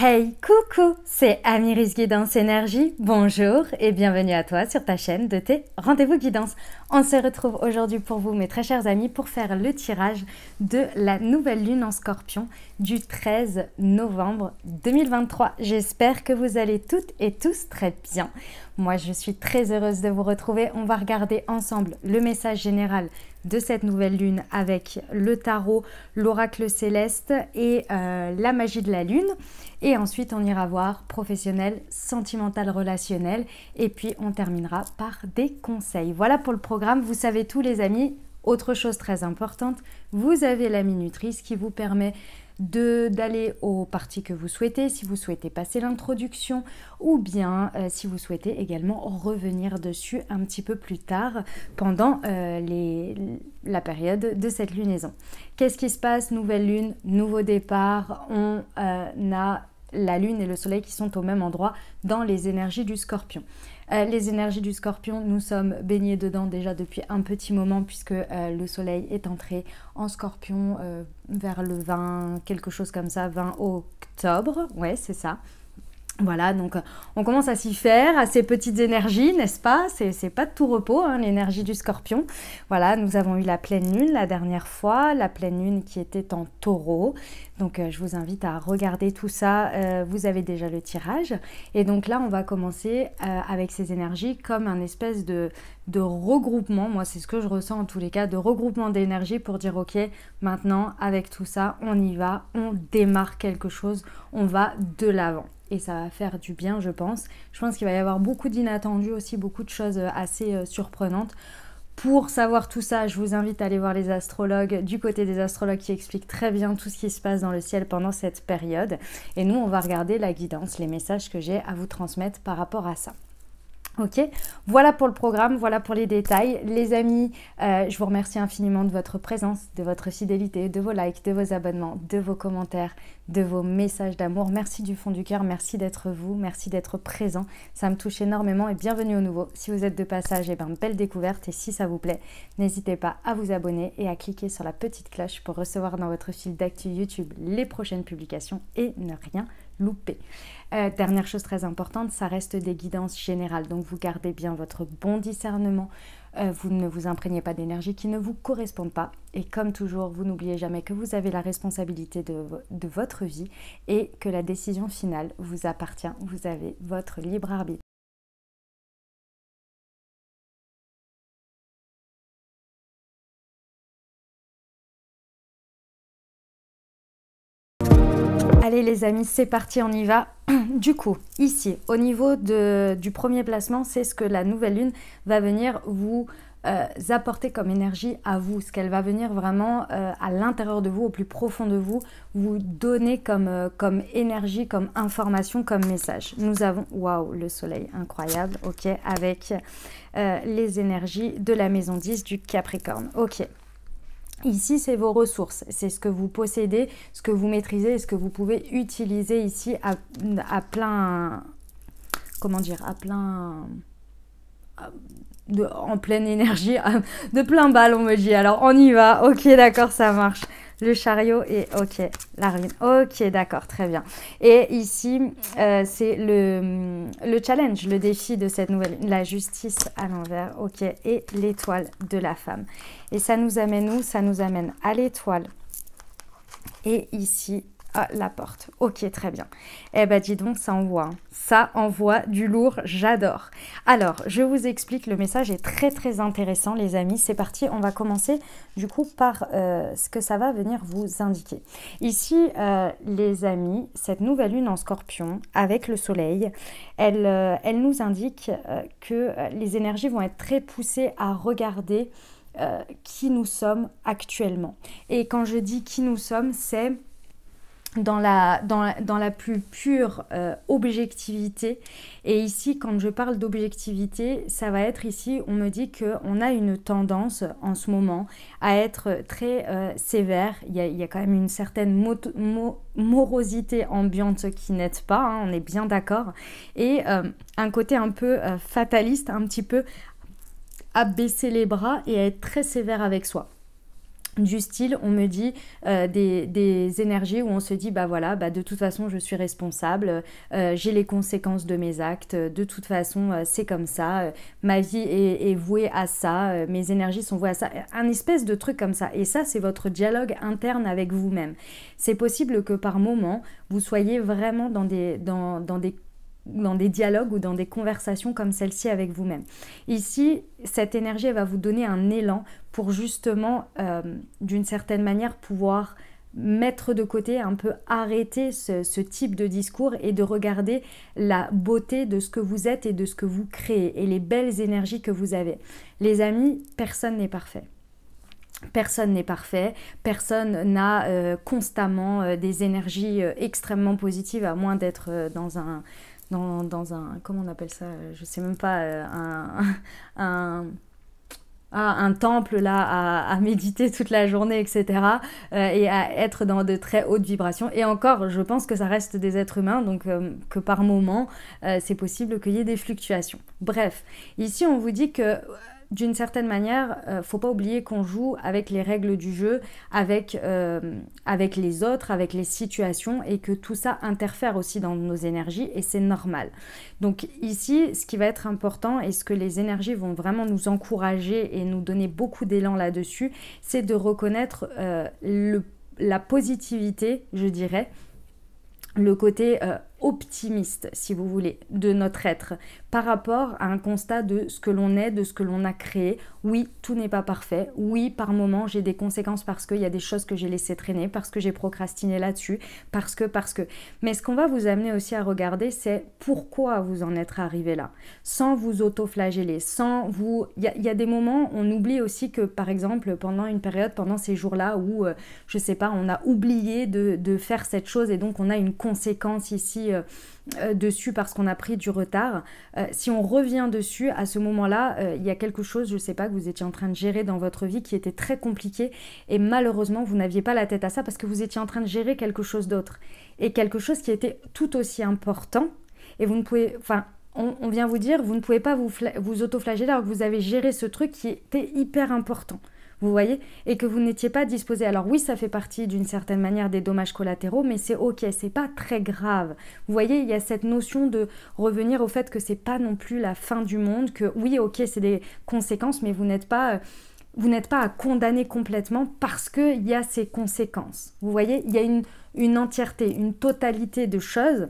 Hey, coucou, c'est Amiris Guidance Énergie. Bonjour et bienvenue à toi sur ta chaîne de tes rendez-vous guidance. On se retrouve aujourd'hui pour vous, mes très chers amis, pour faire le tirage de la nouvelle lune en scorpion du 13 novembre 2023. J'espère que vous allez toutes et tous très bien. Moi, je suis très heureuse de vous retrouver. On va regarder ensemble le message général de cette nouvelle lune avec le tarot, l'oracle céleste et euh, la magie de la lune. Et ensuite, on ira voir professionnel, sentimental, relationnel. Et puis, on terminera par des conseils. Voilà pour le programme. Vous savez tous les amis. Autre chose très importante, vous avez la minutrice qui vous permet d'aller aux parties que vous souhaitez, si vous souhaitez passer l'introduction, ou bien euh, si vous souhaitez également revenir dessus un petit peu plus tard pendant euh, la période de cette lunaison. Qu'est-ce qui se passe? Nouvelle lune, nouveau départ, on euh, a la lune et le soleil qui sont au même endroit dans les énergies du scorpion. Euh, les énergies du scorpion, nous sommes baignés dedans déjà depuis un petit moment puisque euh, le soleil est entré en scorpion euh, vers le 20, quelque chose comme ça, 20 octobre. Ouais, c'est ça. Voilà, donc on commence à s'y faire, à ces petites énergies, n'est-ce pas? C'est pas de tout repos, hein, l'énergie du scorpion. Voilà, nous avons eu la pleine lune la dernière fois, la pleine lune qui était en taureau. Donc euh, je vous invite à regarder tout ça, euh, vous avez déjà le tirage. Et donc là, on va commencer euh, avec ces énergies comme un espèce de, de regroupement, moi c'est ce que je ressens en tous les cas, de regroupement d'énergie pour dire ok, maintenant avec tout ça, on y va, on démarre quelque chose, on va de l'avant et ça va faire du bien, je pense. Je pense qu'il va y avoir beaucoup d'inattendus aussi, beaucoup de choses euh, assez euh, surprenantes. Pour savoir tout ça, je vous invite à aller voir les astrologues du côté des astrologues qui expliquent très bien tout ce qui se passe dans le ciel pendant cette période. Et nous, on va regarder la guidance, les messages que j'ai à vous transmettre par rapport à ça. Ok, voilà pour le programme, voilà pour les détails. Les amis, euh, je vous remercie infiniment de votre présence, de votre fidélité, de vos likes, de vos abonnements, de vos commentaires, de vos messages d'amour. Merci du fond du cœur, merci d'être vous, merci d'être présent. Ça me touche énormément et bienvenue au nouveau. Si vous êtes de passage, et eh ben, belle découverte et si ça vous plaît, n'hésitez pas à vous abonner et à cliquer sur la petite cloche pour recevoir dans votre fil d'actu YouTube les prochaines publications et ne rien louper. Euh, dernière chose très importante, ça reste des guidances générales. Donc vous gardez bien votre bon discernement. Euh, vous ne vous imprégnez pas d'énergie qui ne vous correspondent pas. Et comme toujours, vous n'oubliez jamais que vous avez la responsabilité de, de votre vie et que la décision finale vous appartient. Vous avez votre libre arbitre. Allez les amis, c'est parti, on y va. Du coup, ici, au niveau du premier placement, c'est ce que la nouvelle lune va venir vous euh, apporter comme énergie à vous, ce qu'elle va venir vraiment euh, à l'intérieur de vous, au plus profond de vous, vous donner comme, euh, comme énergie, comme information, comme message. Nous avons, waouh, le soleil, incroyable, ok, avec les énergies de la maison 10 du Capricorne, ok. Ici, c'est vos ressources, c'est ce que vous possédez, ce que vous maîtrisez ce que vous pouvez utiliser ici à, plein... Comment dire À plein... en pleine énergie, de plein bal, on me dit. Alors, on y va. Ok, d'accord, ça marche. Le chariot et ok, la ruine. Ok, d'accord, très bien. Et ici, euh, c'est le, le challenge, le défi de cette nouvelle, la justice à l'envers. Ok, et l'étoile de la femme. Et ça nous amène où? Ça nous amène à l'étoile. Et ici, la porte. Ok, très bien. Eh ben dis donc, ça envoie. Hein. Ça envoie du lourd, j'adore. Alors, je vous explique, le message est très très intéressant les amis. C'est parti, on va commencer du coup par euh, ce que ça va venir vous indiquer. Ici, euh, les amis, cette nouvelle lune en scorpion avec le soleil, elle, euh, elle nous indique que les énergies vont être très poussées à regarder qui nous sommes actuellement. Et quand je dis qui nous sommes, c'est dans la, dans dans la plus pure euh, objectivité. Et ici, quand je parle d'objectivité, ça va être ici, on me dit qu'on a une tendance en ce moment à être très euh, sévère. Il y, a, il y, a, quand même une certaine morosité ambiante qui n'aide pas, hein, on est bien d'accord. Et euh, un côté un peu fataliste, un petit peu à baisser les bras et à être très sévère avec soi. Du style, on me dit euh, des, énergies où on se dit, bah voilà, bah de toute façon, je suis responsable, euh, j'ai les conséquences de mes actes, de toute façon, euh, c'est comme ça, ma vie est, vouée à ça, mes énergies sont vouées à ça, un espèce de truc comme ça. Et ça, c'est votre dialogue interne avec vous-même. C'est possible que par moment, vous soyez vraiment dans des, dans des dans des dialogues ou dans des conversations comme celle-ci avec vous-même. Ici, cette énergie, va vous donner un élan pour justement, euh, d'une certaine manière, pouvoir mettre de côté, un peu arrêter ce, type de discours et de regarder la beauté de ce que vous êtes et de ce que vous créez et les belles énergies que vous avez. Les amis, personne n'est parfait. Personne n'est parfait, personne n'a euh, constamment euh, des énergies extrêmement positives à moins d'être dans un, dans, un, comment on appelle ça Je sais même pas, euh, un, ah, un, temple là à, méditer toute la journée, etc. Euh, et à être dans de très hautes vibrations. Et encore, je pense que ça reste des êtres humains, donc euh, que par moment, c'est possible qu'il y ait des fluctuations. Bref, ici on vous dit que d'une certaine manière, euh, faut pas oublier qu'on joue avec les règles du jeu, avec, euh, avec les autres, avec les situations et que tout ça interfère aussi dans nos énergies et c'est normal. Donc ici, ce qui va être important et ce que les énergies vont vraiment nous encourager et nous donner beaucoup d'élan là-dessus, c'est de reconnaître euh, la positivité, je dirais, le côté optimiste, si vous voulez, de notre être par rapport à un constat de ce que l'on est, de ce que l'on a créé. Oui, tout n'est pas parfait. Oui, par moment, j'ai des conséquences parce qu'il y a des choses que j'ai laissées traîner, parce que j'ai procrastiné là-dessus, parce que, parce que. Mais ce qu'on va vous amener aussi à regarder, c'est pourquoi vous en êtes arrivé là, sans vous auto-flageller, sans vous... Il y, a des moments, on oublie aussi que, par exemple, pendant une période, pendant ces jours-là où, euh, je sais pas, on a oublié de faire cette chose et donc on a une conséquence ici euh, euh, dessus parce qu'on a pris du retard. Euh, si on revient dessus, à ce moment-là, il y a quelque chose, je ne sais pas, que vous étiez en train de gérer dans votre vie qui était très compliqué. Et malheureusement, vous n'aviez pas la tête à ça parce que vous étiez en train de gérer quelque chose d'autre. Et quelque chose qui était tout aussi important. Et vous ne pouvez, enfin, on, vient vous dire, vous ne pouvez pas vous, vous auto-flageller alors que vous avez géré ce truc qui était hyper important vous voyez, et que vous n'étiez pas disposé. Alors oui, ça fait partie d'une certaine manière des dommages collatéraux, mais c'est ok, c'est pas très grave. Vous voyez, il y a cette notion de revenir au fait que c'est pas non plus la fin du monde, que oui, ok, c'est des conséquences, mais vous n'êtes pas vous n'êtes pas à condamner complètement parce qu'il y a ces conséquences. Vous voyez, il y a une, une entièreté, une totalité de choses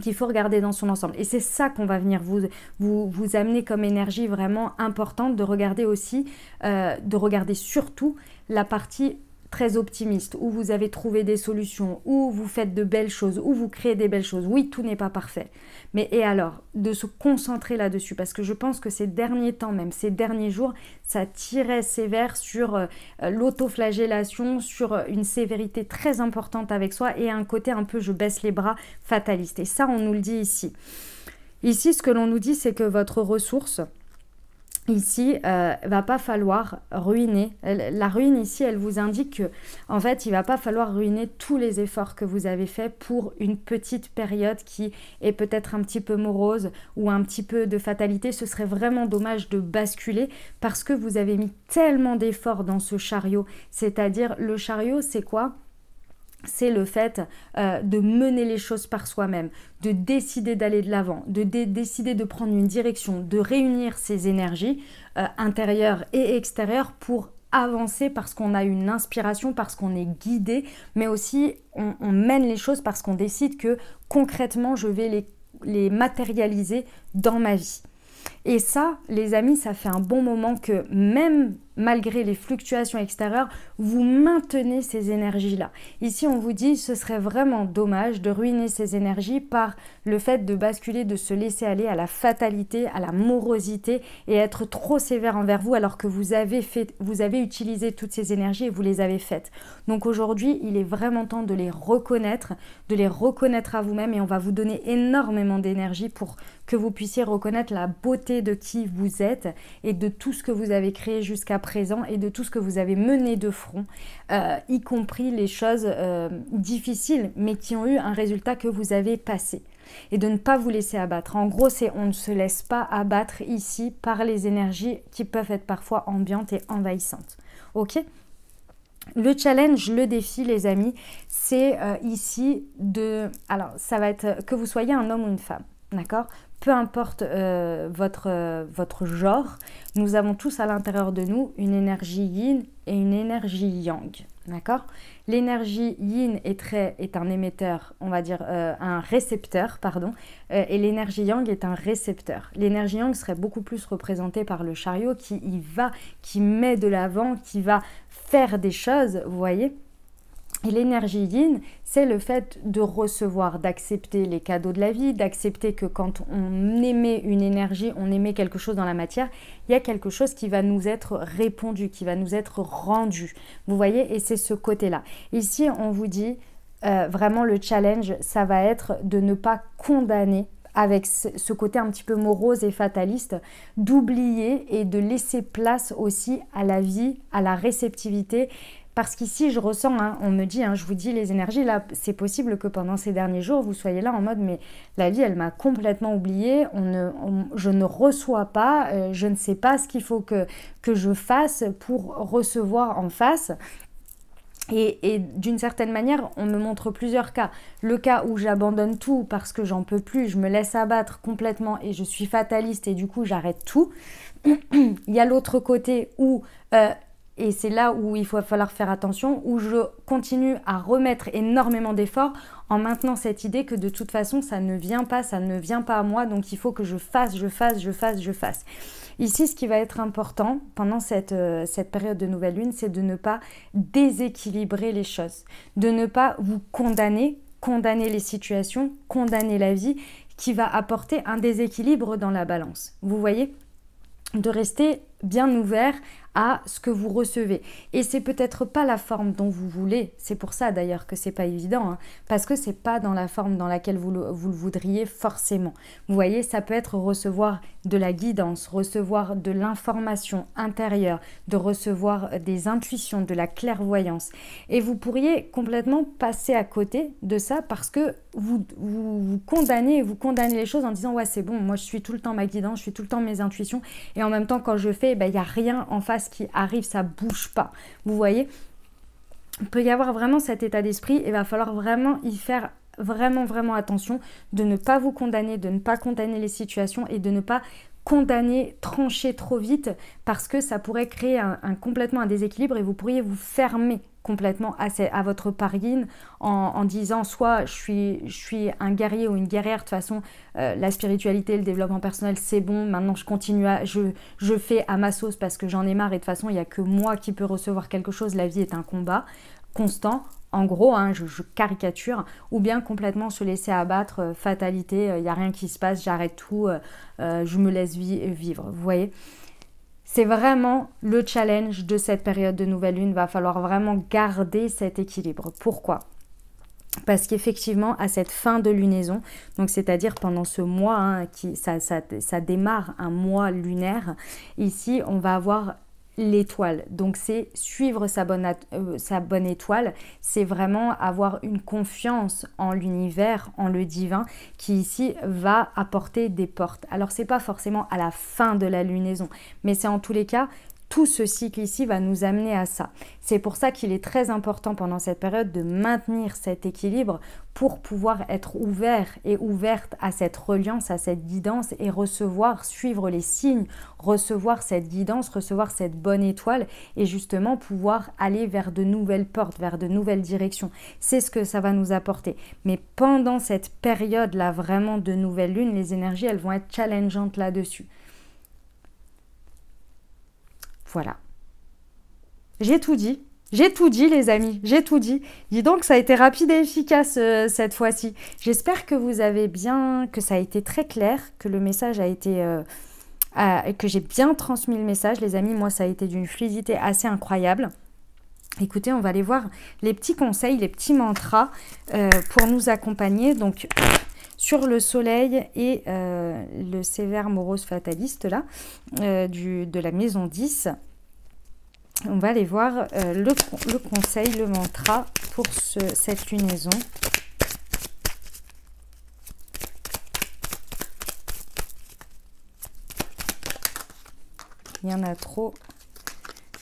qu'il faut regarder dans son ensemble. Et c'est ça qu'on va venir vous, amener comme énergie vraiment importante de regarder aussi, euh, de regarder surtout la partie très optimiste, où vous avez trouvé des solutions, où vous faites de belles choses, où vous créez des belles choses. Oui, tout n'est pas parfait. Mais et alors, de se concentrer là-dessus, parce que je pense que ces derniers temps, même ces derniers jours, ça tirait sévère sur euh, l'autoflagellation, sur euh, une sévérité très importante avec soi et un côté un peu je baisse les bras fataliste. Et ça, on nous le dit ici. Ici, ce que l'on nous dit, c'est que votre ressource, ici, euh, va pas falloir ruiner. La ruine ici, elle vous indique que, en fait, il va pas falloir ruiner tous les efforts que vous avez faits pour une petite période qui est peut-être un petit peu morose ou un petit peu de fatalité. Ce serait vraiment dommage de basculer parce que vous avez mis tellement d'efforts dans ce chariot. C'est-à-dire, le chariot, c'est quoi? C'est le fait euh, de mener les choses par soi-même, de décider d'aller de l'avant, de décider de prendre une direction, de réunir ses énergies euh, intérieures et extérieures pour avancer parce qu'on a une inspiration, parce qu'on est guidé, mais aussi on, mène les choses parce qu'on décide que concrètement je vais les matérialiser dans ma vie. Et ça, les amis, ça fait un bon moment que même malgré les fluctuations extérieures, vous maintenez ces énergies-là. Ici, on vous dit ce serait vraiment dommage de ruiner ces énergies par le fait de basculer, de se laisser aller à la fatalité, à la morosité et être trop sévère envers vous alors que vous avez vous avez utilisé toutes ces énergies et vous les avez faites. Donc aujourd'hui, il est vraiment temps de les reconnaître, de les reconnaître à vous-même et on va vous donner énormément d'énergie pour que vous puissiez reconnaître la beauté de qui vous êtes et de tout ce que vous avez créé jusqu'à présent et de tout ce que vous avez mené de front, euh, y compris les choses euh, difficiles, mais qui ont eu un résultat que vous avez passé. Et de ne pas vous laisser abattre. En gros, c'est on ne se laisse pas abattre ici par les énergies qui peuvent être parfois ambiantes et envahissantes. Ok? Le challenge, le défi, les amis, c'est euh, ici de... Alors, ça va être que vous soyez un homme ou une femme, d'accord? Peu importe euh, votre, euh, votre genre, nous avons tous à l'intérieur de nous une énergie yin et une énergie yang, L'énergie yin est, un émetteur, on va dire un récepteur, pardon, et l'énergie yang est un récepteur. L'énergie yang serait beaucoup plus représentée par le chariot qui y va, qui met de l'avant, qui va faire des choses, vous voyez? L'énergie yin, c'est le fait de recevoir, d'accepter les cadeaux de la vie, d'accepter que quand on émet une énergie, on émet quelque chose dans la matière, il y a quelque chose qui va nous être répondu, qui va nous être rendu. Vous voyez Et c'est ce côté-là. Ici, on vous dit, euh, vraiment le challenge, ça va être de ne pas condamner avec ce côté un petit peu morose et fataliste, d'oublier et de laisser place aussi à la vie, à la réceptivité. Parce qu'ici, je ressens, hein, on me dit, hein, je vous dis les énergies, là, c'est possible que pendant ces derniers jours, vous soyez là en mode, mais la vie, elle m'a complètement oublié, on je ne reçois pas, euh, je ne sais pas ce qu'il faut que, que je fasse pour recevoir en face. Et, d'une certaine manière, on me montre plusieurs cas. Le cas où j'abandonne tout parce que j'en peux plus, je me laisse abattre complètement et je suis fataliste et du coup j'arrête tout. Il y a l'autre côté où, euh, et c'est là où il va falloir faire attention, où je continue à remettre énormément d'efforts en maintenant cette idée que de toute façon ça ne vient pas, ça ne vient pas à moi, donc il faut que je fasse, je fasse, je fasse, je fasse. Ici, ce qui va être important pendant cette, euh, cette période de nouvelle lune, c'est de ne pas déséquilibrer les choses, de ne pas vous condamner, condamner les situations, condamner la vie qui va apporter un déséquilibre dans la balance. Vous voyez? De rester bien ouvert à ce que vous recevez. Et c'est peut-être pas la forme dont vous voulez. C'est pour ça d'ailleurs que c'est pas évident, hein, parce que c'est pas dans la forme dans laquelle vous le, vous le voudriez forcément. Vous voyez, ça peut être recevoir de la guidance, recevoir de l'information intérieure, de recevoir des intuitions, de la clairvoyance. Et vous pourriez complètement passer à côté de ça parce que vous vous, condamnez, vous condamnez les choses en disant ouais c'est bon, moi je suis tout le temps ma guidance, je suis tout le temps mes intuitions, et en même temps quand je fais, ben, il n'y a rien en face qui arrive, ça bouge pas. Vous voyez Il peut y avoir vraiment cet état d'esprit et va falloir vraiment y faire vraiment vraiment attention de ne pas vous condamner, de ne pas condamner les situations et de ne pas condamner, trancher trop vite parce que ça pourrait créer un, complètement un déséquilibre et vous pourriez vous fermer complètement à, à votre parine en, disant soit je suis, je un guerrier ou une guerrière, de toute façon euh, la spiritualité, le développement personnel c'est bon, maintenant je continue à, je, fais à ma sauce parce que j'en ai marre et de toute façon il n'y a que moi qui peux recevoir quelque chose, la vie est un combat constant en gros, hein, je, caricature, ou bien complètement se laisser abattre, euh, fatalité, il euh, n'y a rien qui se passe, j'arrête tout, je me laisse vivre. Vous voyez c'est vraiment le challenge de cette période de nouvelle lune. Va falloir vraiment garder cet équilibre. Pourquoi? Parce qu'effectivement, à cette fin de lunaison, donc c'est-à-dire pendant ce mois, hein, qui, ça, ça, démarre un mois lunaire, ici, on va avoir l'étoile. Donc c'est suivre sa bonne, euh, sa bonne étoile, c'est vraiment avoir une confiance en l'univers, en le divin, qui ici va apporter des portes. Alors c'est pas forcément à la fin de la lunaison, mais c'est en tous les cas tout ce cycle ici va nous amener à ça. C'est pour ça qu'il est très important pendant cette période de maintenir cet équilibre pour pouvoir être ouvert et ouverte à cette reliance, à cette guidance et recevoir, suivre les signes, recevoir cette guidance, recevoir cette bonne étoile et justement pouvoir aller vers de nouvelles portes, vers de nouvelles directions. C'est ce que ça va nous apporter. Mais pendant cette période-là vraiment de nouvelle lune, les énergies, elles vont être challengeantes là-dessus. Voilà. J'ai tout dit. J'ai tout dit, les amis. J'ai tout dit. Dis donc, ça a été rapide et efficace euh, cette fois-ci. J'espère que vous avez bien, que ça a été très clair, que le message a été, euh, que j'ai bien transmis le message, les amis. Moi, ça a été d'une fluidité assez incroyable. Écoutez, on va aller voir les petits conseils, les petits mantras euh, pour nous accompagner. Donc, sur le soleil et euh, le sévère morose fataliste là, euh, du, de la maison 10. On va aller voir euh, le, le, conseil, le mantra pour ce, cette lunaison. Il y en a trop.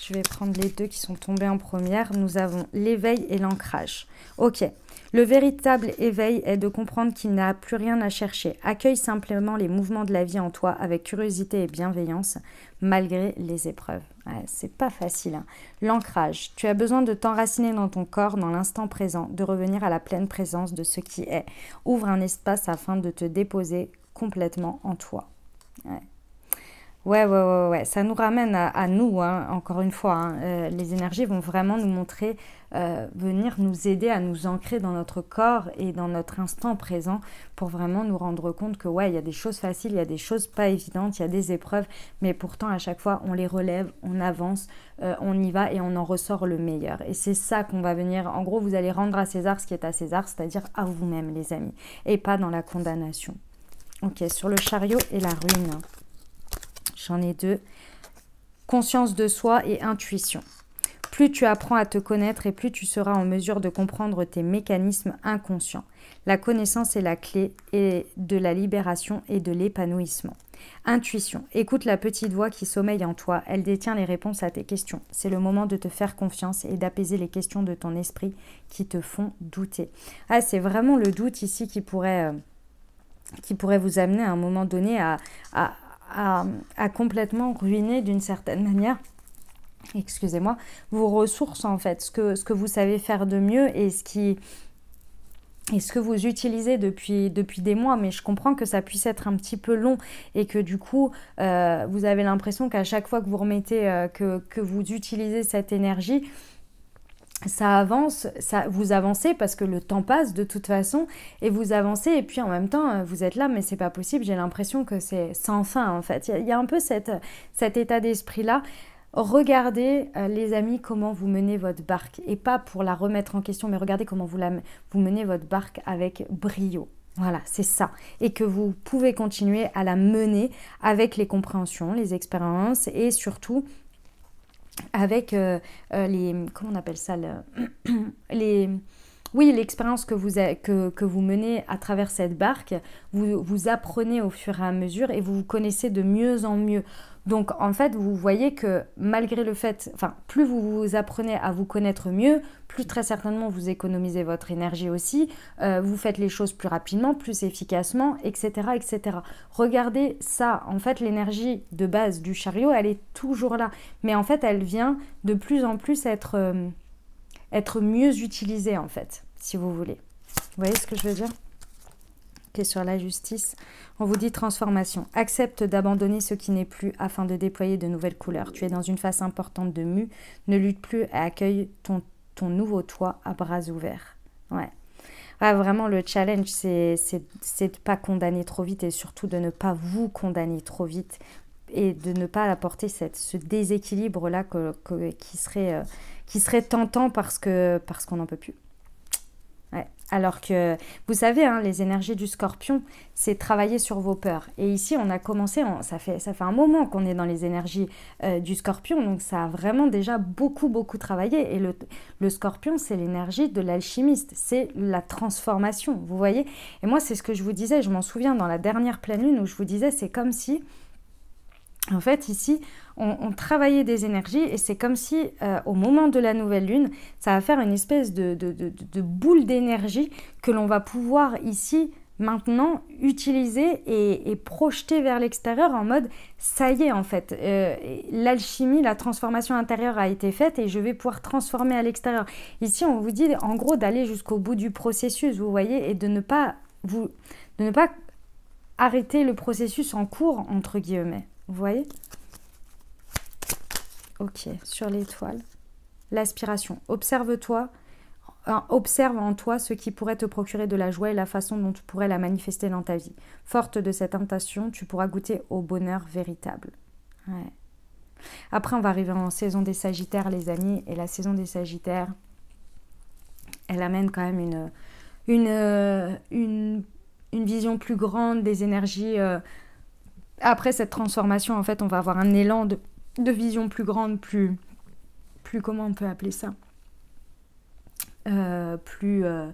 Je vais prendre les deux qui sont tombés en première. Nous avons l'éveil et l'ancrage. Ok. Le véritable éveil est de comprendre qu'il n'a plus rien à chercher. Accueille simplement les mouvements de la vie en toi avec curiosité et bienveillance, malgré les épreuves. c'est pas facile. Hein. L'ancrage. Tu as besoin de t'enraciner dans ton corps, dans l'instant présent, de revenir à la pleine présence de ce qui est. Ouvre un espace afin de te déposer complètement en toi. Ouais, ouais, ouais, ça nous ramène à, nous, hein, encore une fois. Hein. Euh, les énergies vont vraiment nous montrer, euh, venir nous aider à nous ancrer dans notre corps et dans notre instant présent pour vraiment nous rendre compte que, ouais, il y a des choses faciles, il y a des choses pas évidentes, il y a des épreuves, mais pourtant, à chaque fois, on les relève, on avance, euh, on y va et on en ressort le meilleur. Et c'est ça qu'on va venir, en gros, vous allez rendre à César ce qui est à César, c'est-à-dire à, vous-même, les amis, et pas dans la condamnation. Ok, sur le chariot et la ruine. J'en ai deux. Conscience de soi et intuition. Plus tu apprends à te connaître et plus tu seras en mesure de comprendre tes mécanismes inconscients. La connaissance est la clé de la libération et de l'épanouissement. Intuition. Écoute la petite voix qui sommeille en toi. Elle détient les réponses à tes questions. C'est le moment de te faire confiance et d'apaiser les questions de ton esprit qui te font douter. Ah, c'est vraiment le doute ici qui pourrait, euh, qui pourrait vous amener à un moment donné à, complètement ruiner d'une certaine manière. Excusez-moi, vos ressources en fait, ce que, vous savez faire de mieux et ce qui ce que vous utilisez depuis, depuis des mois, mais je comprends que ça puisse être un petit peu long et que du coup, euh, vous avez l'impression qu'à chaque fois que vous remettez, euh, que, que, vous utilisez cette énergie, ça avance, ça, vous avancez parce que le temps passe de toute façon et vous avancez et puis en même temps euh, vous êtes là mais c'est pas possible, j'ai l'impression que c'est sans fin en fait. Il y, a un peu cette, cet état d'esprit là. Regardez euh, les amis comment vous menez votre barque et pas pour la remettre en question mais regardez comment vous, la, vous menez votre barque avec brio. Voilà, c'est ça. Et que vous pouvez continuer à la mener avec les compréhensions, les expériences et surtout avec euh, euh, les comment on appelle ça les oui l'expérience que vous que, que, vous menez à travers cette barque vous vous apprenez au fur et à mesure et vous vous connaissez de mieux en mieux donc en fait, vous voyez que malgré le fait, enfin, plus vous vous apprenez à vous connaître mieux, plus très certainement vous économisez votre énergie aussi, euh, vous faites les choses plus rapidement, plus efficacement, etc., etc. Regardez ça, en fait, l'énergie de base du chariot, elle est toujours là, mais en fait, elle vient de plus en plus être, euh, être mieux utilisée, en fait, si vous voulez. Vous voyez ce que je veux dire? Sur la justice. On vous dit transformation. Accepte d'abandonner ce qui n'est plus afin de déployer de nouvelles couleurs. Tu es dans une phase importante de mue. Ne lutte plus et accueille ton, ton nouveau toi à bras ouverts. Ouais. vraiment, le challenge, c'est de ne pas condamner trop vite et surtout de ne pas vous condamner trop vite et de ne pas apporter cette, ce déséquilibre-là qui, serait, euh, qui serait tentant parce qu'on parce qu'on n'en peut plus. Alors que, vous savez, hein, les énergies du scorpion, c'est travailler sur vos peurs. Et ici, on a commencé, ça, fait, ça fait un moment qu'on est dans les énergies euh, du scorpion, donc ça a vraiment déjà beaucoup, beaucoup travaillé. Et le, le scorpion, c'est l'énergie de l'alchimiste, c'est la transformation, vous voyez? Et moi, c'est ce que je vous disais, je m'en souviens dans la dernière pleine lune où je vous disais, c'est comme si en fait, ici, on, travaillait des énergies et c'est comme si, euh, au moment de la nouvelle lune, ça va faire une espèce de, boule d'énergie que l'on va pouvoir ici, maintenant, utiliser et, projeter vers l'extérieur en mode, ça y est, en fait, euh, l'alchimie, la transformation intérieure a été faite et je vais pouvoir transformer à l'extérieur. Ici, on vous dit, en gros, d'aller jusqu'au bout du processus, vous voyez, et de ne pas vous, de ne pas arrêter le processus en cours, entre guillemets. Vous voyez? Ok, sur l'étoile. L'aspiration. Observe-toi. Observe en toi ce qui pourrait te procurer de la joie et la façon dont tu pourrais la manifester dans ta vie. Forte de cette intention, tu pourras goûter au bonheur véritable. Après, on va arriver en saison des Sagittaires, les amis. Et la saison des Sagittaires, elle amène quand même une, une, une, une vision plus grande des énergies euh, après cette transformation, en fait, on va avoir un élan de, vision plus grande, plus, plus, comment on peut appeler ça? Euh, Plus, euh,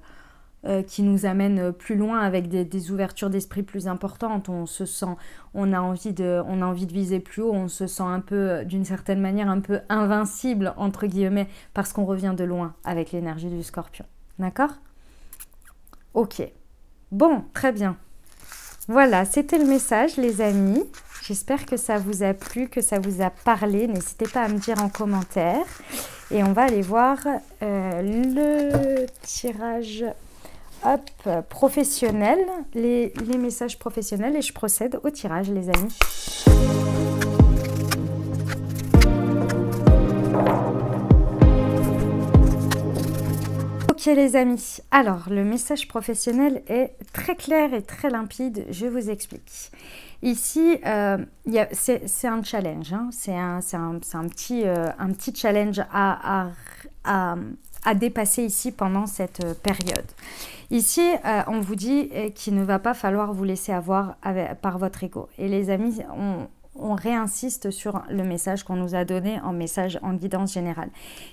euh, qui nous amène plus loin avec des, ouvertures d'esprit plus importantes. On se sent, on a envie de, on a envie de viser plus haut. On se sent un peu, d'une certaine manière, un peu invincible entre guillemets parce qu'on revient de loin avec l'énergie du Scorpion. D'accord? Ok. Bon, très bien. Voilà, c'était le message, les amis. J'espère que ça vous a plu, que ça vous a parlé. N'hésitez pas à me dire en commentaire. Et on va aller voir euh, le tirage professionnel, les, les messages professionnels. Et je procède au tirage, les amis. Les amis, alors le message professionnel est très clair et très limpide, je vous explique. Ici, euh, c'est un challenge, hein. c'est un, petit, euh, challenge à, dépasser ici pendant cette euh, période. Ici, on vous dit qu'il ne va pas falloir vous laisser avoir par votre ego. Et les amis, on, on réinsiste sur le message qu'on nous a donné en message en guidance générale.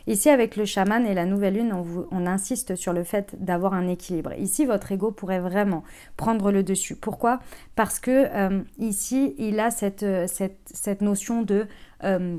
Ici, avec le chaman et la nouvelle lune, on, insiste sur le fait d'avoir un équilibre. Ici, votre ego pourrait vraiment prendre le dessus. Pourquoi? Parce que euh, ici, il a cette, cette, notion de euh,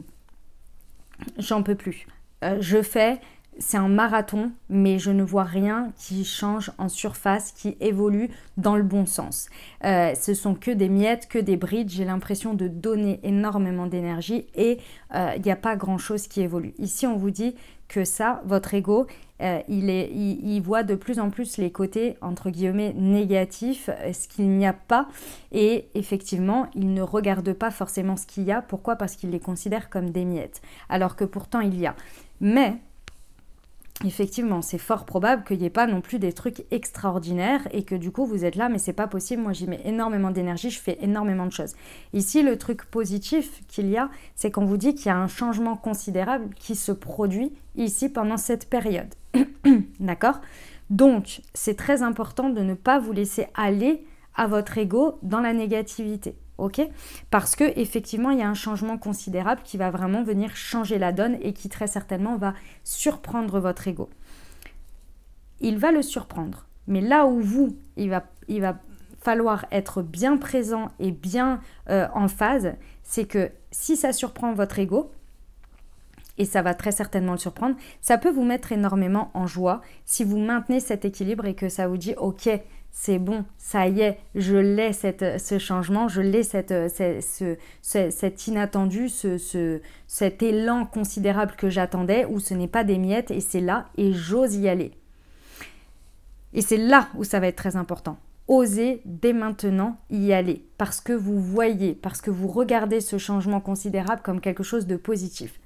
j'en peux plus. Euh, je fais, c'est un marathon, mais je ne vois rien qui change en surface, qui évolue dans le bon sens. Euh, ce sont que des miettes, que des brides. J'ai l'impression de donner énormément d'énergie et euh, il n'y a pas grand-chose qui évolue. Ici, on vous dit que ça, votre ego, euh, il, est, il, voit de plus en plus les côtés, entre guillemets, négatifs, ce qu'il n'y a pas. Et effectivement, il ne regarde pas forcément ce qu'il y a. Pourquoi? Parce qu'il les considère comme des miettes. Alors que pourtant, il y a. Mais effectivement, c'est fort probable qu'il n'y ait pas non plus des trucs extraordinaires et que du coup vous êtes là, mais c'est pas possible. Moi, j'y mets énormément d'énergie, je fais énormément de choses. Ici, le truc positif qu'il y a, c'est qu'on vous dit qu'il y a un changement considérable qui se produit ici pendant cette période. D'accord? Donc, c'est très important de ne pas vous laisser aller à votre ego dans la négativité ok Parce que effectivement, il y a un changement considérable qui va vraiment venir changer la donne et qui très certainement va surprendre votre ego. Il va le surprendre, mais là où vous, il va, falloir être bien présent et bien euh, en phase, c'est que si ça surprend votre ego, et ça va très certainement le surprendre, ça peut vous mettre énormément en joie si vous maintenez cet équilibre et que ça vous dit ok, c'est bon, ça y est, je l'ai ce changement, je l'ai cet inattendu, ce, cet élan considérable que j'attendais, où ce n'est pas des miettes et c'est là et j'ose y aller. Et c'est là où ça va être très important. Osez dès maintenant y aller parce que vous voyez, parce que vous regardez ce changement considérable comme quelque chose de positif.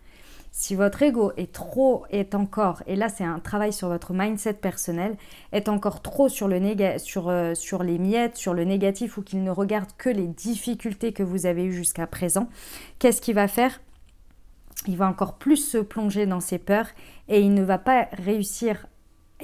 Si votre ego est trop, est encore, et là c'est un travail sur votre mindset personnel, est encore trop sur, euh, sur les miettes, sur le négatif ou qu'il ne regarde que les difficultés que vous avez eues jusqu'à présent, qu'est-ce qu'il va faire? Il va encore plus se plonger dans ses peurs et il ne va pas réussir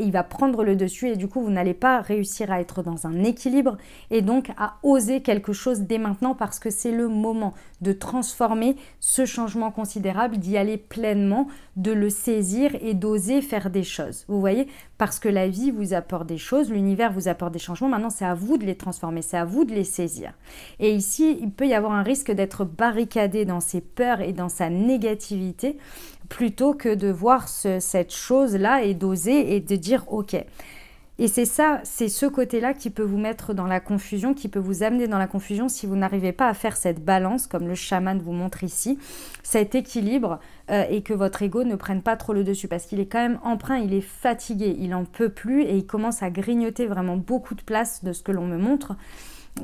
il va prendre le dessus et du coup vous n'allez pas réussir à être dans un équilibre et donc à oser quelque chose dès maintenant parce que c'est le moment de transformer ce changement considérable, d'y aller pleinement, de le saisir et d'oser faire des choses. Vous voyez Parce que la vie vous apporte des choses, l'univers vous apporte des changements, maintenant c'est à vous de les transformer, c'est à vous de les saisir. Et ici, il peut y avoir un risque d'être barricadé dans ses peurs et dans sa négativité plutôt que de voir cette chose-là et d'oser et de dire ok. Et c'est ça, c'est ce côté-là qui peut vous mettre dans la confusion, qui peut vous amener dans la confusion si vous n'arrivez pas à faire cette balance, comme le chaman vous montre ici, cet équilibre euh, et que votre ego ne prenne pas trop le dessus parce qu'il est quand même emprunt, il est fatigué, il en peut plus et il commence à grignoter vraiment beaucoup de place de ce que l'on me montre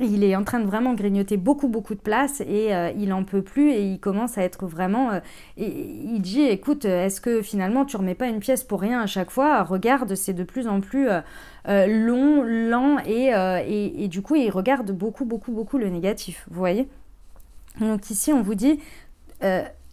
il est en train de vraiment grignoter beaucoup beaucoup de place et euh, il en peut plus et il commence à être vraiment euh, et il dit écoute est-ce que finalement tu remets pas une pièce pour rien à chaque fois? Regarde c'est de plus en plus euh, long lent et, et, du coup il regarde beaucoup beaucoup beaucoup le négatif vous voyez? Donc ici on vous dit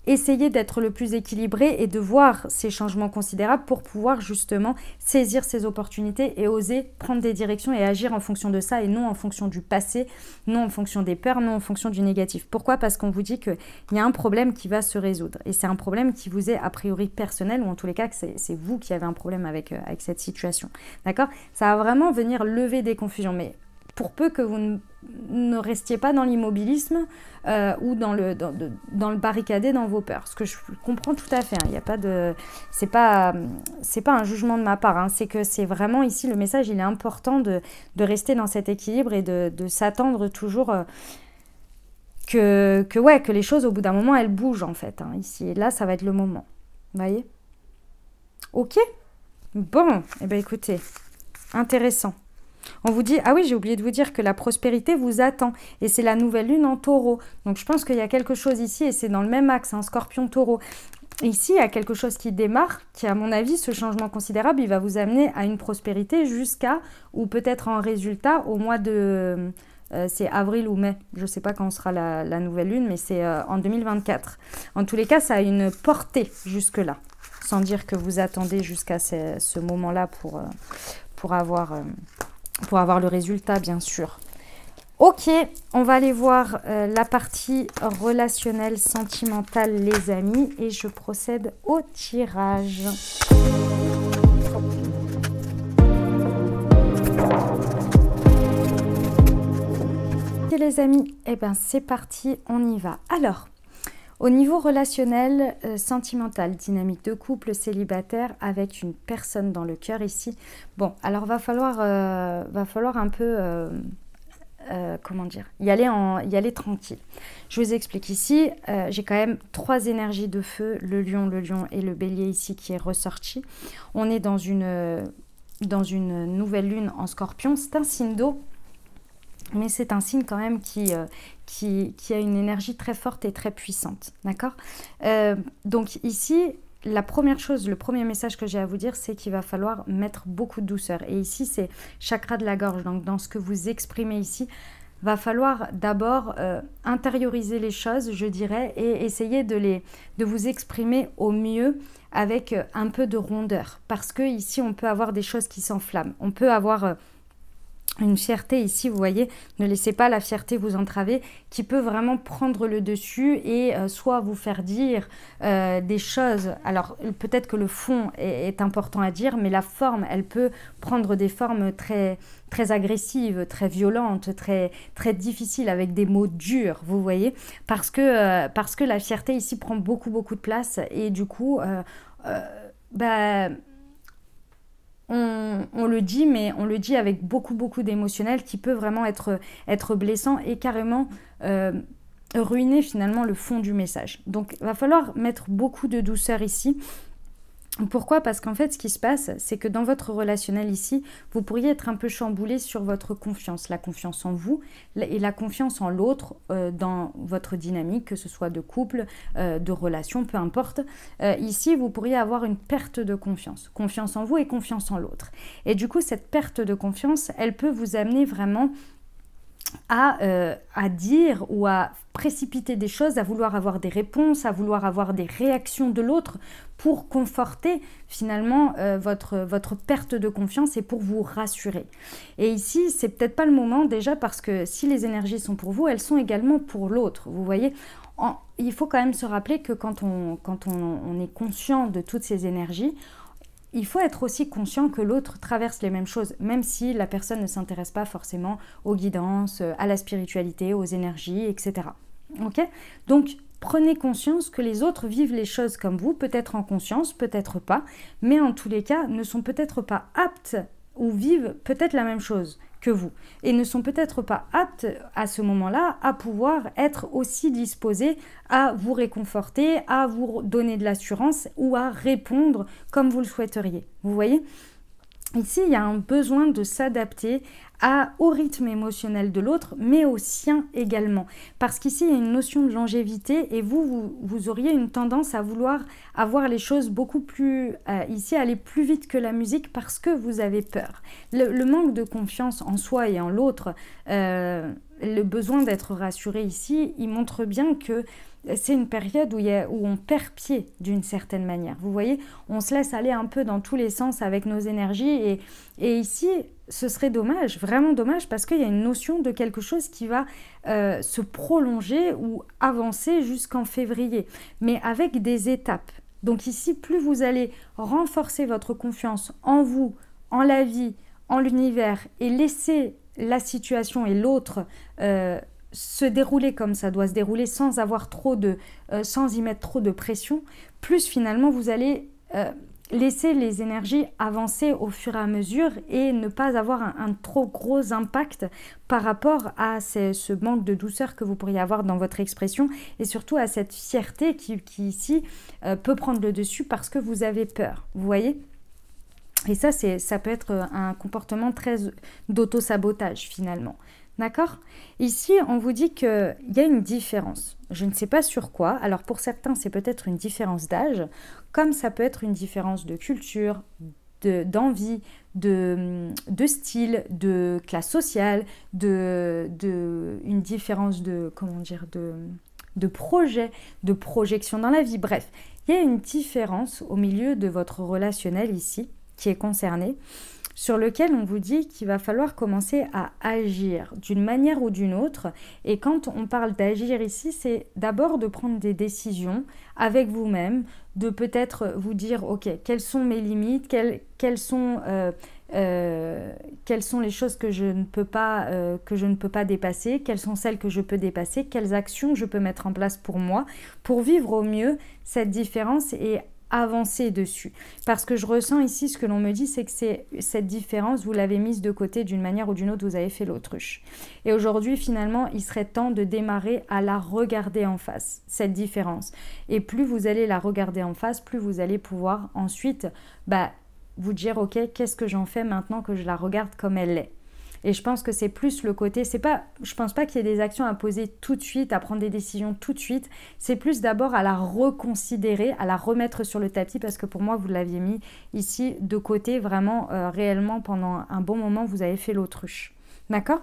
Essayez d'être le plus équilibré et de voir ces changements considérables pour pouvoir justement saisir ces opportunités et oser prendre des directions et agir en fonction de ça et non en fonction du passé, non en fonction des peurs, non en fonction du négatif. Pourquoi? Parce qu'on vous dit qu'il y a un problème qui va se résoudre et c'est un problème qui vous est a priori personnel ou en tous les cas que c'est vous qui avez un problème avec, euh, avec cette situation. D'accord? Ça va vraiment venir lever des confusions. Mais pour peu que vous ne, restiez pas dans l'immobilisme euh, ou dans le, dans, le barricadé dans vos peurs. Ce que je comprends tout à fait. Hein. Il n'y a pas de, c'est pas, pas un jugement de ma part. Hein. C'est que c'est vraiment ici le message. Il est important de, rester dans cet équilibre et de, s'attendre toujours. Euh, que, que, ouais, que les choses au bout d'un moment elles bougent en fait. Hein. Ici et là, ça va être le moment. Vous voyez? Ok? Bon, et eh bien écoutez, intéressant. On vous dit, ah oui, j'ai oublié de vous dire que la prospérité vous attend. Et c'est la nouvelle lune en taureau. Donc je pense qu'il y a quelque chose ici, et c'est dans le même axe, un scorpion-taureau. Ici, il y a quelque chose qui démarre, qui, à mon avis, ce changement considérable, il va vous amener à une prospérité jusqu'à, ou peut-être en résultat, au mois de... Euh, c'est avril ou mai, je ne sais pas quand sera la, nouvelle lune, mais c'est euh, en 2024. En tous les cas, ça a une portée jusque-là, sans dire que vous attendez jusqu'à ce, moment-là pour, euh, pour avoir pour avoir le résultat, bien sûr. Ok, on va aller voir euh, la partie relationnelle, sentimentale, les amis, et je procède au tirage. Ok les amis, eh ben c'est parti, on y va. Alors, au niveau relationnel, euh, sentimental, dynamique de couple, célibataire, avec une personne dans le cœur ici. Bon, alors va falloir, euh, va falloir un peu, euh, comment dire, y aller, en, y aller tranquille. Je vous explique ici, j'ai quand même trois énergies de feu, le lion, le lion et le bélier ici qui est ressorti. On est dans une, nouvelle lune en scorpion, c'est un signe d'eau mais c'est un signe quand même qui, qui, a une énergie très forte et très puissante. D'accord? Euh, Donc ici, la première chose, le premier message que j'ai à vous dire, c'est qu'il va falloir mettre beaucoup de douceur. Et ici, c'est chakra de la gorge. Donc dans ce que vous exprimez ici, va falloir d'abord euh, intérioriser les choses, je dirais, et essayer de, les, de vous exprimer au mieux avec un peu de rondeur. Parce que ici, on peut avoir des choses qui s'enflamment. On peut avoir une fierté ici, vous voyez, ne laissez pas la fierté vous entraver, qui peut vraiment prendre le dessus et euh, soit vous faire dire euh, des choses. Alors peut-être que le fond est, important à dire, mais la forme, elle peut prendre des formes très très agressives, très violentes, très très difficiles avec des mots durs, vous voyez, parce que euh, parce que la fierté ici prend beaucoup beaucoup de place et du coup, bah on, le dit, mais on le dit avec beaucoup, beaucoup d'émotionnel qui peut vraiment être, être blessant et carrément euh, ruiner finalement le fond du message. Donc, il va falloir mettre beaucoup de douceur ici pourquoi? Parce qu'en fait, ce qui se passe, c'est que dans votre relationnel ici, vous pourriez être un peu chamboulé sur votre confiance, la confiance en vous et la confiance en l'autre euh, dans votre dynamique, que ce soit de couple, euh, de relation, peu importe. Euh, ici, vous pourriez avoir une perte de confiance, confiance en vous et confiance en l'autre. Et du coup, cette perte de confiance, elle peut vous amener vraiment à, à, dire ou à précipiter des choses, à vouloir avoir des réponses, à vouloir avoir des réactions de l'autre pour conforter finalement euh, votre, perte de confiance et pour vous rassurer. Et ici, c'est peut-être pas le moment déjà parce que si les énergies sont pour vous, elles sont également pour l'autre. Vous voyez, il faut quand même se rappeler que quand on, est conscient de toutes ces énergies, il faut être aussi conscient que l'autre traverse les mêmes choses, même si la personne ne s'intéresse pas forcément aux guidances, à la spiritualité, aux énergies, etc. Donc, prenez conscience que les autres vivent les choses comme vous, peut-être en conscience, peut-être pas, mais en tous les cas ne sont peut-être pas aptes ou vivent peut-être la même chose vous et ne sont peut-être pas aptes à ce moment-là à pouvoir être aussi disposés à vous réconforter, à vous donner de l'assurance ou à répondre comme vous le souhaiteriez. Vous voyez? Ici, il y a un besoin de s'adapter au rythme émotionnel de l'autre, mais au sien également. Parce qu'ici, il y a une notion de longévité et vous, vous, auriez une tendance à vouloir avoir les choses beaucoup plus, euh, ici, aller plus vite que la musique parce que vous avez peur. Le, manque de confiance en soi et en l'autre, euh, le besoin d'être rassuré ici, il montre bien que c'est une période où, où on perd pied d'une certaine manière. Vous voyez, on se laisse aller un peu dans tous les sens avec nos énergies et, et ici, ce serait dommage, vraiment dommage, parce qu'il y a une notion de quelque chose qui va euh, se prolonger ou avancer jusqu'en février, mais avec des étapes. Donc ici, plus vous allez renforcer votre confiance en vous, en la vie, en l'univers, et laisser la situation et l'autre euh, se dérouler comme ça doit se dérouler sans avoir trop de, euh, sans y mettre trop de pression, plus finalement vous allez euh, laisser les énergies avancer au fur et à mesure et ne pas avoir un, trop gros impact par rapport à ce, manque de douceur que vous pourriez avoir dans votre expression et surtout à cette fierté qui, ici peut prendre le dessus parce que vous avez peur. Vous voyez? Et ça, ça peut être un comportement très d'auto-sabotage finalement. D'accord? Ici, on vous dit qu'il y a une différence. Je ne sais pas sur quoi. Alors pour certains, c'est peut-être une différence d'âge, comme ça peut être une différence de culture, d'envie, de, de, style, de classe sociale, de, de, une différence de, comment dire, de, de projet, de projection dans la vie. Bref, il y a une différence au milieu de votre relationnel ici est concerné sur lequel on vous dit qu'il va falloir commencer à agir d'une manière ou d'une autre. Et quand on parle d'agir ici, c'est d'abord de prendre des décisions avec vous-même, de peut-être vous dire, OK, quelles sont mes limites, quelles, sont... Euh, euh, sont les choses que je ne peux pas euh, que je ne peux pas dépasser, quelles sont celles que je peux dépasser, quelles actions je peux mettre en place pour moi pour vivre au mieux cette différence et avancer dessus. Parce que je ressens ici, ce que l'on me dit, c'est que c'est cette différence, vous l'avez mise de côté d'une manière ou d'une autre, vous avez fait l'autruche. Et aujourd'hui, finalement, il serait temps de démarrer à la regarder en face, cette différence. Et plus vous allez la regarder en face, plus vous allez pouvoir ensuite bah, vous dire, ok, qu'est-ce que j'en fais maintenant que je la regarde comme elle est? Et je pense que c'est plus le côté, c'est pas, je pense pas qu'il y ait des actions à poser tout de suite, à prendre des décisions tout de suite. C'est plus d'abord à la reconsidérer, à la remettre sur le tapis parce que pour moi, vous l'aviez mis ici de côté vraiment euh, réellement pendant un bon moment, vous avez fait l'autruche. D'accord?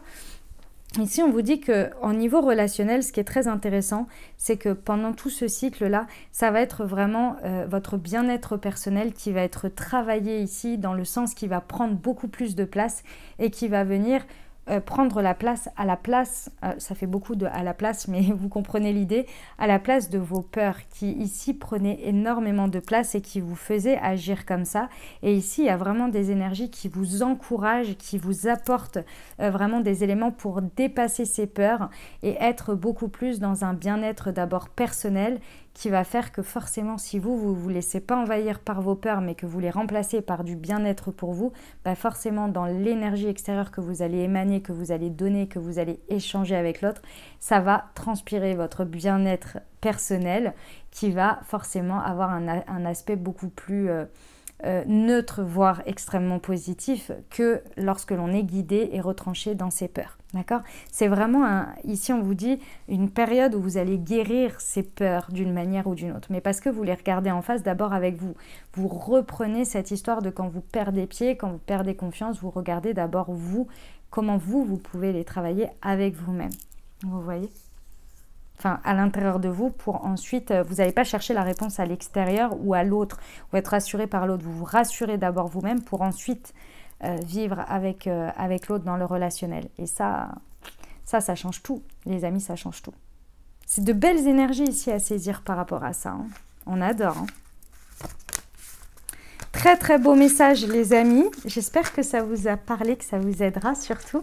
Ici, on vous dit que en niveau relationnel, ce qui est très intéressant, c'est que pendant tout ce cycle-là, ça va être vraiment euh, votre bien-être personnel qui va être travaillé ici dans le sens qui va prendre beaucoup plus de place et qui va venir euh, prendre la place à la place, euh, ça fait beaucoup de à la place, mais vous comprenez l'idée, à la place de vos peurs qui ici prenaient énormément de place et qui vous faisaient agir comme ça. Et ici, il y a vraiment des énergies qui vous encouragent, qui vous apportent euh, vraiment des éléments pour dépasser ces peurs et être beaucoup plus dans un bien-être d'abord personnel qui va faire que forcément, si vous, vous vous laissez pas envahir par vos peurs, mais que vous les remplacez par du bien-être pour vous, bah forcément, dans l'énergie extérieure que vous allez émaner, que vous allez donner, que vous allez échanger avec l'autre, ça va transpirer votre bien-être personnel qui va forcément avoir un, aspect beaucoup plus... Euh, euh, neutre, voire extrêmement positif, que lorsque l'on est guidé et retranché dans ses peurs. D'accord? C'est vraiment, un, ici on vous dit, une période où vous allez guérir ces peurs d'une manière ou d'une autre. Mais parce que vous les regardez en face d'abord avec vous. Vous reprenez cette histoire de quand vous perdez pied, quand vous perdez confiance, vous regardez d'abord vous, comment vous, vous pouvez les travailler avec vous-même. Vous voyez? Enfin à l'intérieur de vous pour ensuite, euh, vous n'allez pas chercher la réponse à l'extérieur ou à l'autre ou être rassuré par l'autre. Vous vous rassurez d'abord vous-même pour ensuite euh, vivre avec, euh, avec l'autre dans le relationnel. Et ça, ça, ça change tout. Les amis, ça change tout. C'est de belles énergies ici à saisir par rapport à ça. Hein. On adore. Hein. Très très beau message les amis. J'espère que ça vous a parlé, que ça vous aidera surtout.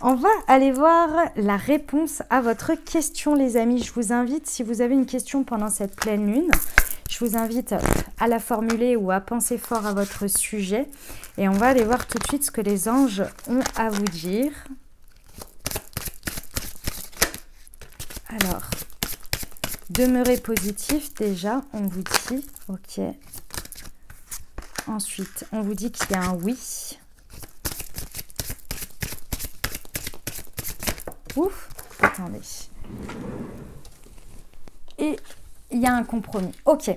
On va aller voir la réponse à votre question, les amis. Je vous invite, si vous avez une question pendant cette pleine lune, je vous invite à la formuler ou à penser fort à votre sujet. Et on va aller voir tout de suite ce que les anges ont à vous dire. Alors, demeurez positif déjà, on vous dit. Ok. Ensuite, on vous dit qu'il y a un oui. Ouf, attendez. Et il y a un compromis. Ok.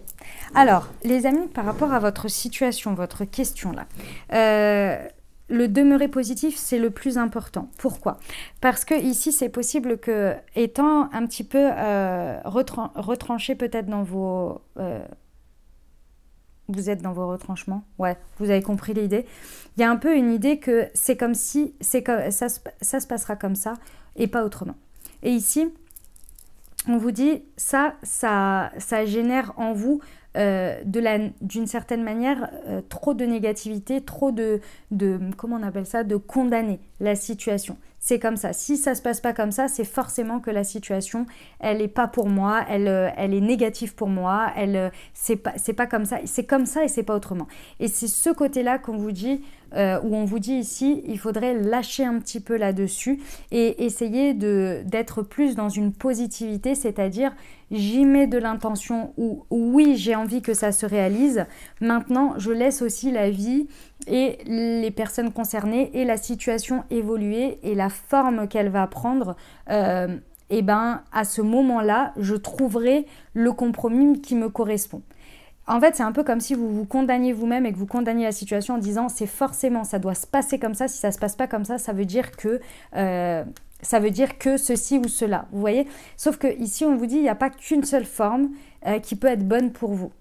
Alors, les amis, par rapport à votre situation, votre question là, euh, le demeurer positif, c'est le plus important. Pourquoi? Parce que ici, c'est possible que, étant un petit peu euh, retranché peut-être dans vos... Euh, vous êtes dans vos retranchements? Ouais, vous avez compris l'idée? Il y a un peu une idée que c'est comme si c'est ça, ça se passera comme ça et pas autrement. Et ici, on vous dit ça, ça, ça génère en vous euh, d'une certaine manière euh, trop de négativité, trop de, de, comment on appelle ça, de condamner la situation c'est comme ça. Si ça se passe pas comme ça, c'est forcément que la situation, elle n'est pas pour moi, elle, euh, elle est négative pour moi, elle, c'est pas, pas comme ça, c'est comme ça et c'est pas autrement. Et c'est ce côté-là qu'on vous dit, euh, où on vous dit ici, il faudrait lâcher un petit peu là-dessus et essayer d'être plus dans une positivité, c'est-à-dire j'y mets de l'intention ou oui, j'ai envie que ça se réalise. Maintenant, je laisse aussi la vie et les personnes concernées et la situation évoluer et la forme qu'elle va prendre. Euh, et ben à ce moment-là, je trouverai le compromis qui me correspond. En fait, c'est un peu comme si vous vous condamniez vous-même et que vous condamniez la situation en disant c'est forcément, ça doit se passer comme ça. Si ça se passe pas comme ça, ça veut dire que euh, ça veut dire que ceci ou cela. Vous voyez? Sauf que ici, on vous dit il n'y a pas qu'une seule forme euh, qui peut être bonne pour vous.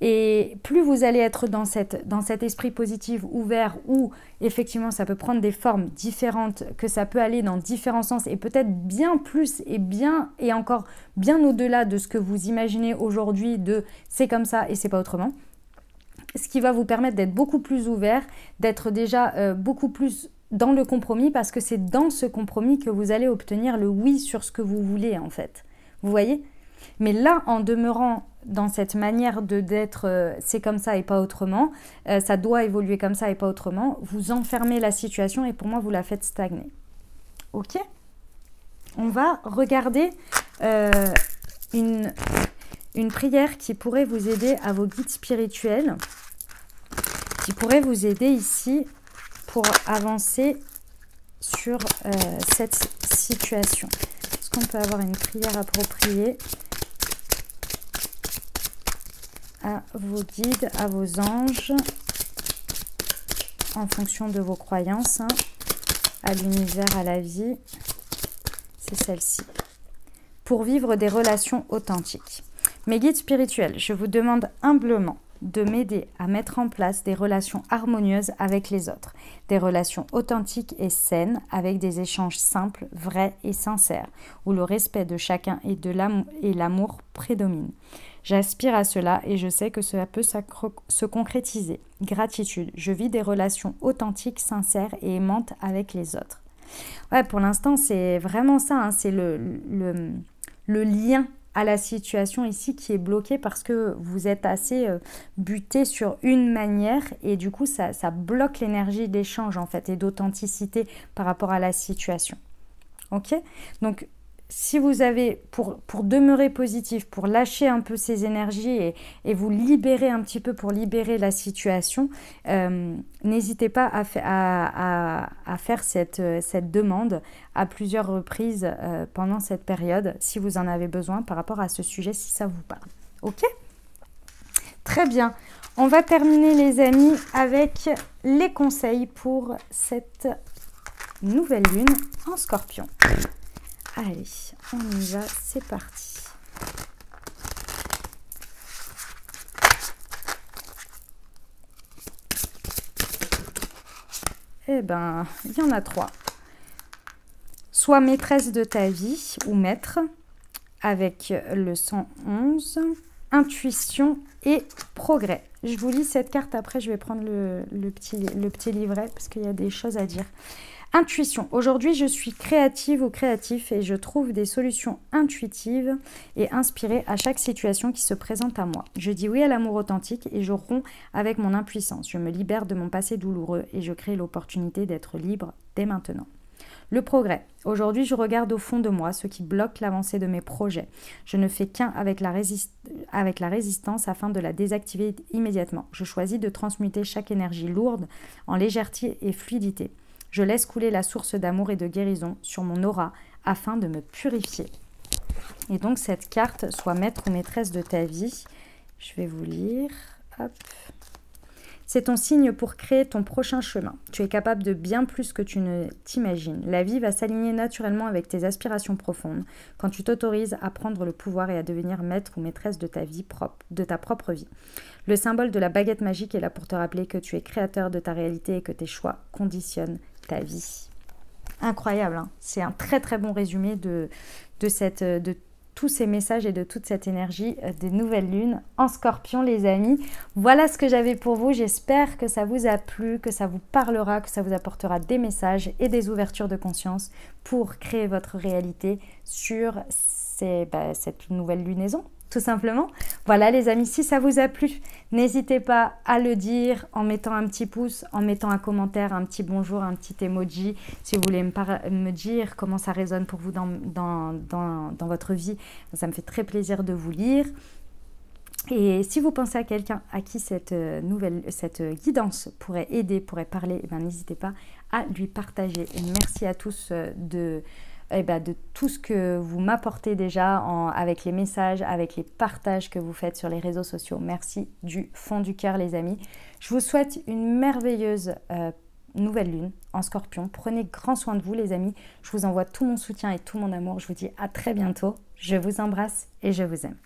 Et plus vous allez être dans, cette, dans cet esprit positif, ouvert, où effectivement ça peut prendre des formes différentes, que ça peut aller dans différents sens et peut-être bien plus et bien et encore bien au-delà de ce que vous imaginez aujourd'hui de c'est comme ça et c'est pas autrement. Ce qui va vous permettre d'être beaucoup plus ouvert, d'être déjà euh, beaucoup plus dans le compromis parce que c'est dans ce compromis que vous allez obtenir le oui sur ce que vous voulez en fait. Vous voyez? Mais là, en demeurant dans cette manière de d'être euh, c'est comme ça et pas autrement, euh, ça doit évoluer comme ça et pas autrement, vous enfermez la situation et pour moi vous la faites stagner. Ok? On va regarder euh, une, une prière qui pourrait vous aider à vos guides spirituels, qui pourrait vous aider ici pour avancer sur cette situation. Est-ce qu'on peut avoir une prière appropriée? À vos guides, à vos anges, en fonction de vos croyances, hein, à l'univers, à la vie. C'est celle-ci. Pour vivre des relations authentiques. Mes guides spirituels, je vous demande humblement de m'aider à mettre en place des relations harmonieuses avec les autres, des relations authentiques et saines avec des échanges simples, vrais et sincères, où le respect de chacun et l'amour prédomine. J'aspire à cela et je sais que cela peut se concrétiser. Gratitude. Je vis des relations authentiques, sincères et aimantes avec les autres. Ouais, pour l'instant, c'est vraiment ça. Hein. C'est le, lien à la situation ici qui est bloqué parce que vous êtes assez euh, buté sur une manière et du coup, ça, ça bloque l'énergie d'échange en fait et d'authenticité par rapport à la situation. Ok? Donc, si vous avez, pour, demeurer positif, pour lâcher un peu ces énergies et, vous libérer un petit peu pour libérer la situation, euh, n'hésitez pas à, faire cette, cette, demande à plusieurs reprises euh, pendant cette période, si vous en avez besoin par rapport à ce sujet, si ça vous parle. Ok? Très bien. On va terminer les amis avec les conseils pour cette nouvelle lune en scorpion. Allez, on y va, c'est parti. Eh ben, il y en a trois. Soit maîtresse de ta vie ou maître avec le 111, intuition et progrès. Je vous lis cette carte, après je vais prendre le, petit, le petit livret parce qu'il y a des choses à dire. Intuition. Aujourd'hui, je suis créative ou créatif et je trouve des solutions intuitives et inspirées à chaque situation qui se présente à moi. Je dis oui à l'amour authentique et je romps avec mon impuissance. Je me libère de mon passé douloureux et je crée l'opportunité d'être libre dès maintenant. Le progrès. Aujourd'hui, je regarde au fond de moi ce qui bloque l'avancée de mes projets. Je ne fais qu'un avec, avec la résistance afin de la désactiver immédiatement. Je choisis de transmuter chaque énergie lourde en légèreté et fluidité. Je laisse couler la source d'amour et de guérison sur mon aura afin de me purifier. Et donc cette carte, soit maître ou maîtresse de ta vie, je vais vous lire. Hop. C'est ton signe pour créer ton prochain chemin. Tu es capable de bien plus que tu ne t'imagines. La vie va s'aligner naturellement avec tes aspirations profondes quand tu t'autorises à prendre le pouvoir et à devenir maître ou maîtresse de ta vie propre, de ta propre vie. Le symbole de la baguette magique est là pour te rappeler que tu es créateur de ta réalité et que tes choix conditionnent vie. Incroyable, hein c'est un très très bon résumé de, cette, de tous ces messages et de toute cette énergie euh, des nouvelles lunes en scorpion les amis. Voilà ce que j'avais pour vous. J'espère que ça vous a plu, que ça vous parlera, que ça vous apportera des messages et des ouvertures de conscience pour créer votre réalité sur bah, cette nouvelle lunaison tout simplement. Voilà les amis, si ça vous a plu, n'hésitez pas à le dire en mettant un petit pouce, en mettant un commentaire, un petit bonjour, un petit emoji. Si vous voulez me, dire comment ça résonne pour vous dans, dans, dans, votre vie, ça me fait très plaisir de vous lire. Et si vous pensez à quelqu'un à qui cette euh, nouvelle, cette guidance pourrait aider, pourrait parler, eh n'hésitez pas à lui partager. Merci à tous euh, de eh ben, de tout ce que vous m'apportez déjà avec les messages, avec les partages que vous faites sur les réseaux sociaux. Merci du fond du cœur les amis. Je vous souhaite une merveilleuse euh, nouvelle lune en scorpion. Prenez grand soin de vous les amis. Je vous envoie tout mon soutien et tout mon amour. Je vous dis à très bientôt. Je vous embrasse et je vous aime.